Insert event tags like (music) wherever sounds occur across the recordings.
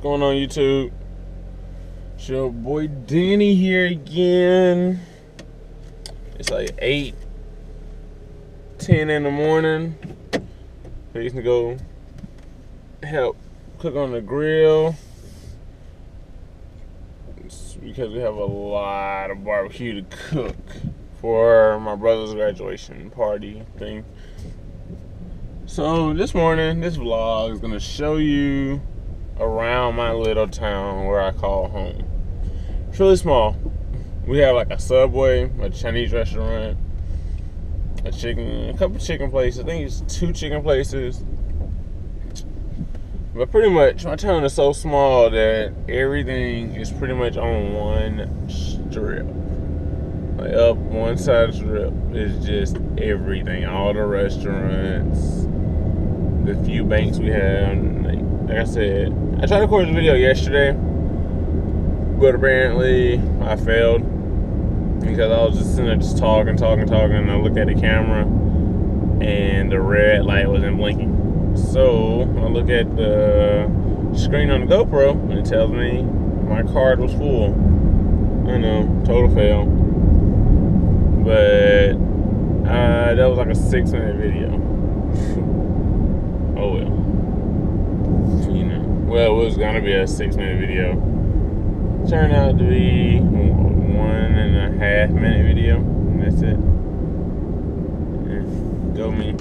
going on YouTube? It's your boy Danny here again. It's like 8, 10 in the morning. Fixing to go help cook on the grill. It's because we have a lot of barbecue to cook for my brother's graduation party thing. So this morning, this vlog is gonna show you around my little town where I call home. It's really small. We have like a Subway, a Chinese restaurant, a chicken, a couple chicken places. I think it's two chicken places. But pretty much, my town is so small that everything is pretty much on one strip. Like up one side of the strip is just everything. All the restaurants, the few banks we have. Like, like I said, I tried to record this video yesterday, but apparently I failed because I was just sitting there just talking, talking, talking, and I looked at the camera and the red light wasn't blinking. So I look at the screen on the GoPro and it tells me my card was full. I know, total fail. But uh, that was like a six minute video. (laughs) oh well. You know. Well, it was gonna be a six minute video. Turned out to be one and a half minute video. And that's it. Go me.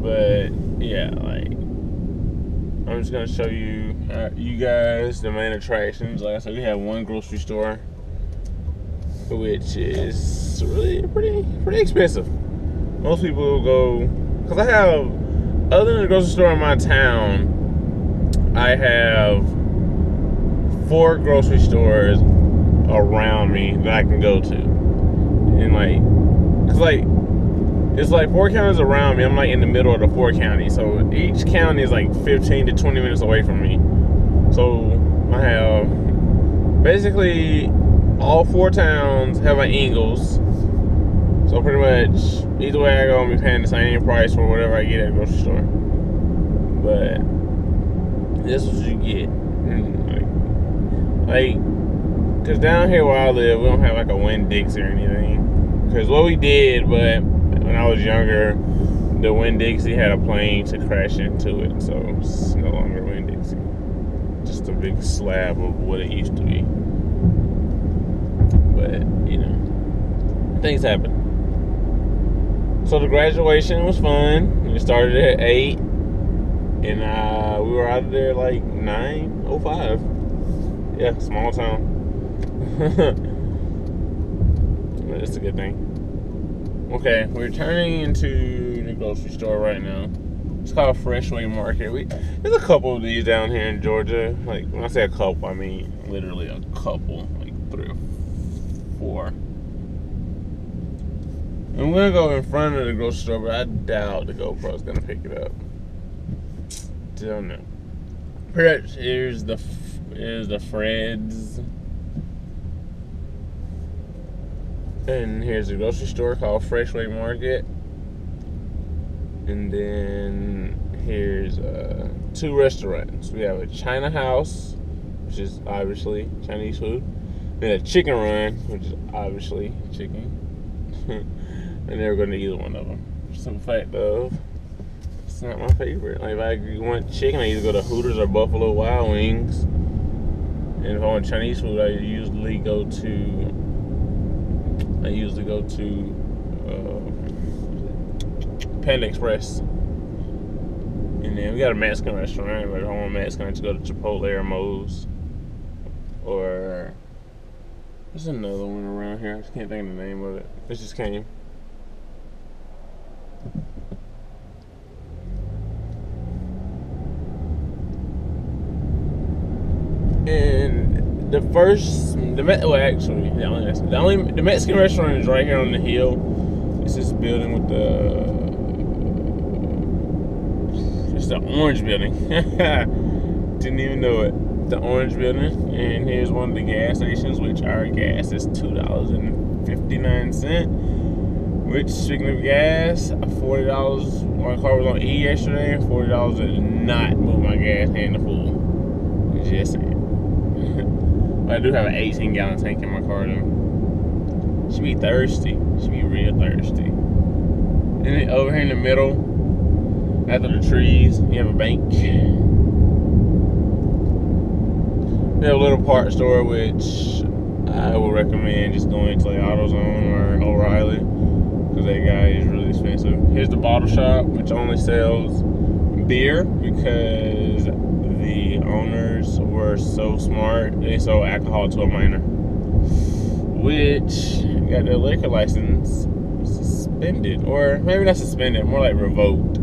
But yeah, like I'm just gonna show you uh, you guys the main attractions. Like I said, we have one grocery store, which is really pretty pretty expensive. Most people go because I have other than the grocery store in my town, I have four grocery stores around me that I can go to, and like, cause like it's like four counties around me. I'm like in the middle of the four counties. So each county is like 15 to 20 minutes away from me. So I have basically all four towns have an Ingles. So pretty much either way I'm be paying the same price for whatever I get at the grocery store. But this is what you get. Mm, like, like, cause down here where I live, we don't have like a Winn-Dixie or anything. Cause what we did, but when I was younger, the Winn-Dixie had a plane to crash into it, so it's no longer Winn-Dixie. Just a big slab of what it used to be. But, you know, things happen. So the graduation was fun. It started at 8, and uh, we were out of there like 9.05. Yeah, small town. (laughs) it's a good thing. Okay, we're turning into the grocery store right now. It's called Freshway Market. We there's a couple of these down here in Georgia. Like when I say a couple, I mean literally a couple, like three or four. I'm gonna go in front of the grocery store, but I doubt the GoPro's gonna pick it up. Don't know. Here's the here's the Fred's. And here's a grocery store called Freshway Market. And then here's uh, two restaurants. We have a China House, which is obviously Chinese food. Then a Chicken Run, which is obviously chicken. (laughs) I never go to either one of them. Some fact of it's not my favorite. Like if I want chicken, I either go to Hooters or Buffalo Wild Wings. And if I want Chinese food, I usually go to I usually go to uh, Panda Express. And then we got a Mexican restaurant. But if I want Mexican, I just go to Chipotle or Moe's. Or there's another one around here. I just can't think of the name of it. It just came. And the first, the well, actually, the only, the only, the Mexican restaurant is right here on the hill. It's this building with the, it's the orange building. (laughs) Didn't even know it. The orange building, and here's one of the gas stations, which our gas is two dollars and fifty nine cent. Which, speaking of gas, forty dollars. My car was on E yesterday. Forty dollars did not move my gas hand to full. Just. But I do have an 18 gallon tank in my car though. She be thirsty. She be real thirsty. And then over here in the middle, after the trees, you have a bank. We have a little part store which I would recommend just going to like AutoZone or O'Reilly because that guy is really expensive. Here's the bottle shop, which only sells beer because the owners were so smart. They sold alcohol to a minor, which got their liquor license suspended, or maybe not suspended, more like revoked.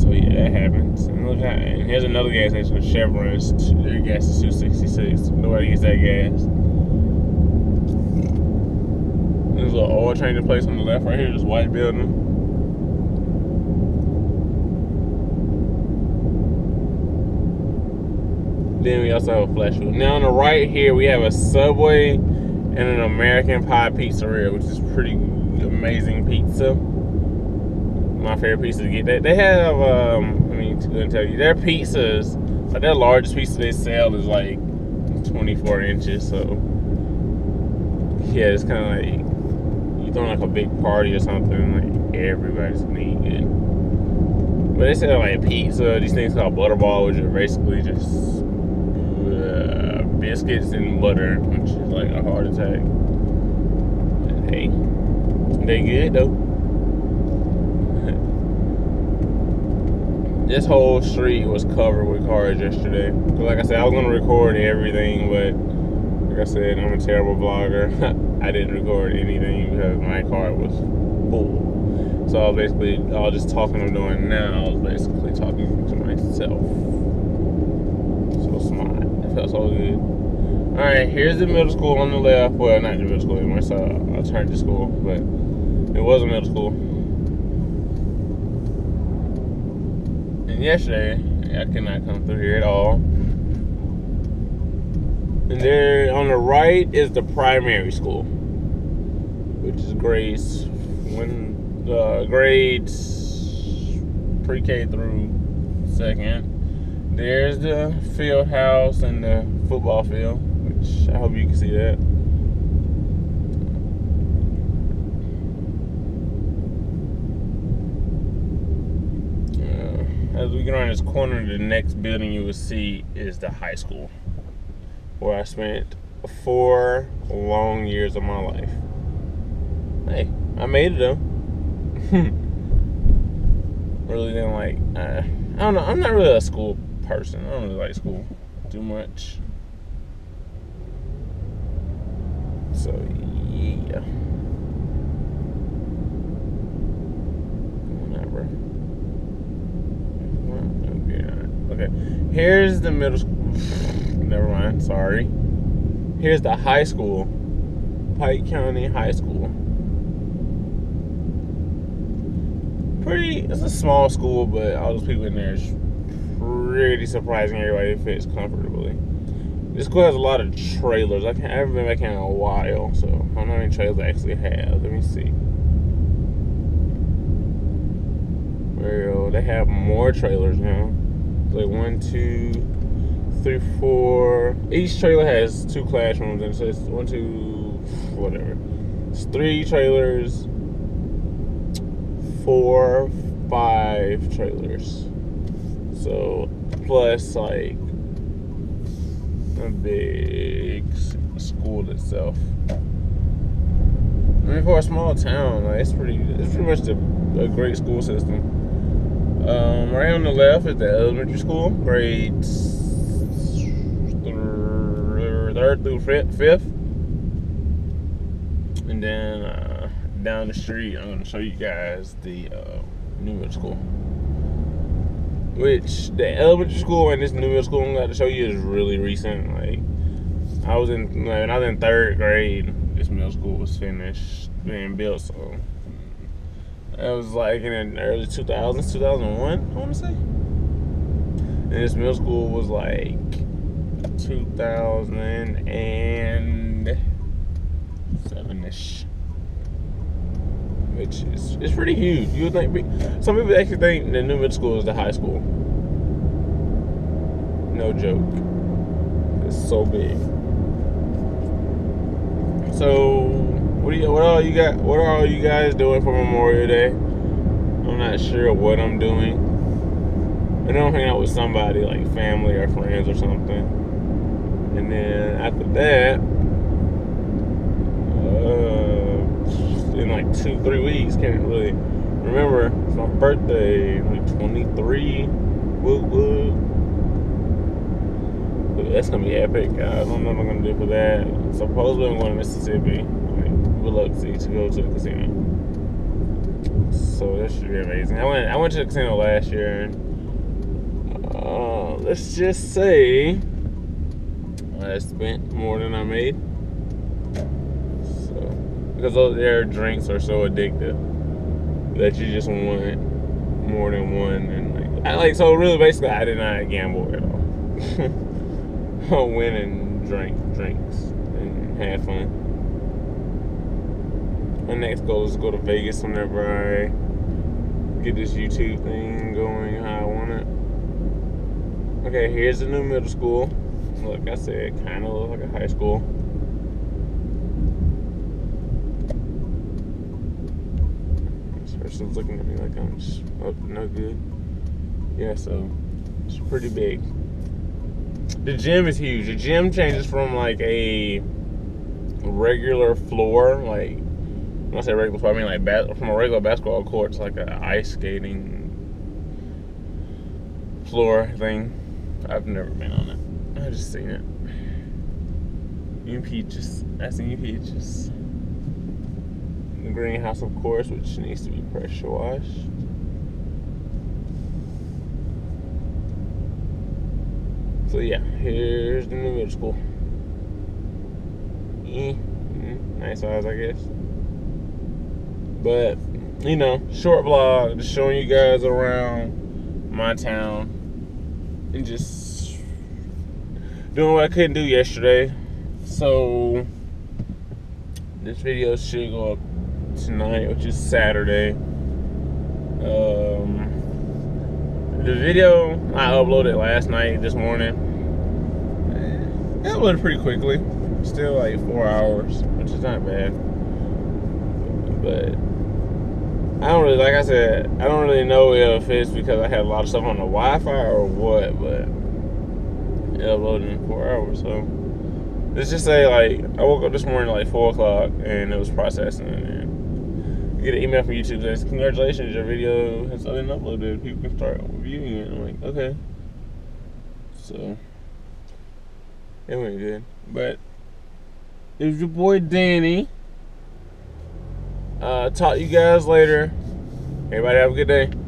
So yeah, that happens. And look and here's another gas station, Chevron's. Their gas is 266. Nobody gets that gas. There's a little oil changing place on the left right here, this white building. Then we also have a flash food. Now on the right here, we have a Subway and an American Pie Pizzeria, which is pretty amazing pizza. My favorite pizza to get. They, they have, um, I mean, to tell you, their pizzas, like their largest pizza they sell is like 24 inches. So yeah, it's kind of like you throwing like a big party or something. Like everybody's gonna eat good. But they sell like pizza, these things called butterball, which are basically just uh, biscuits and butter, which is like a heart attack. Hey, they good though. (laughs) this whole street was covered with cars yesterday. Like I said, I was gonna record everything, but like I said, I'm a terrible vlogger. (laughs) I didn't record anything because my car was full. So I was basically, all just talking I'm doing now, I was basically talking to myself. So smart. It felt so good. Alright, here's the middle school on the left. Well, not the middle school anymore, so I turned to school, but it was a middle school. And yesterday, I could not come through here at all. And there on the right is the primary school, which is grades when uh, grades pre-K through second. There's the field house and the football field, which I hope you can see that. as we get around this corner, the next building you will see is the high school, where I spent four long years of my life. Hey, I made it though. (laughs) really didn't like. Uh, I don't know. I'm not really a school person. I don't really like school too much. So yeah. Whatever. Okay, here's the middle school. (sighs) Never mind, sorry. Here's the high school, Pike County High School. Pretty, it's a small school, but all those people in there is pretty surprising. Everybody fits comfortably. This school has a lot of trailers. I, can't, I haven't been back in a while, so I don't know how many trailers I actually have. Let me see. Well, they have more trailers now like one, two, three, four. Each trailer has two classrooms, and so it's one, two, whatever. It's three trailers, four, five trailers. So plus like a big school itself. I mean, for a small town, like, it's pretty. It's pretty much a great school system. Um, right on the left is the elementary school, grades third through fifth. And then uh, down the street, I'm to show you guys the uh, new middle school. Which the elementary school and this new middle school I'm going to show you is really recent. Like I was in, like, when I was in third grade, this middle school was finished being built. So it was like in the early 2000s, 2001, I want to say. And this middle school was like 2007 ish. Which is it's pretty huge. You would think some people actually think the new middle school is the high school. No joke. It's so big. So what do you what all you got what are all you guys doing for Memorial Day? I'm not sure what I'm doing. I know I'm hanging out with somebody like family or friends or something. And then after that, uh, in like two, three weeks, can't really remember. It's my birthday, like 23. Woo woo. That's gonna be epic. I don't know what I'm gonna do for that. Supposedly I'm going to Mississippi, like Biloxi, to go to the casino. So that should be amazing. I went I went to the casino last year. Uh, let's just say I spent more than I made. Because those their drinks are so addictive that you just want more than one and like I like so really basically I did not gamble at all. (laughs) I went and drank drinks and had fun. My next goal is to go to Vegas whenever I get this YouTube thing going how I want it. Okay, here's the new middle school. Like I said, kind of looks like a high school. This person's looking at me like I'm up oh, no good. Yeah, so it's pretty big. The gym is huge. The gym changes from like a regular floor, like when I say regular floor, I mean like from a regular basketball court to like an ice skating floor thing. I've never been on it. I've just seen it. UP just, I seen UP just. The greenhouse, of course, which needs to be pressure washed. So yeah, here's the new middle school. Eh, nice size, I guess. But you know, short vlog, just showing you guys around my town and just doing what I couldn't do yesterday. So this video should go up tonight, which is Saturday. Um, the video I uploaded last night, this morning, it uploaded pretty quickly. Still like four hours, which is not bad. But I don't really, like I said, I don't really know if it's because I had a lot of stuff on the Wi-Fi or what, but it uploaded in four hours. So let's just say, like, I woke up this morning like four o'clock and it was processing, and get an email from YouTube that says, "Congratulations, your video has been uploaded. People can start viewing it." I'm like, okay. So it went good, but it was your boy Danny. Uh, talk to you guys later. Everybody have a good day.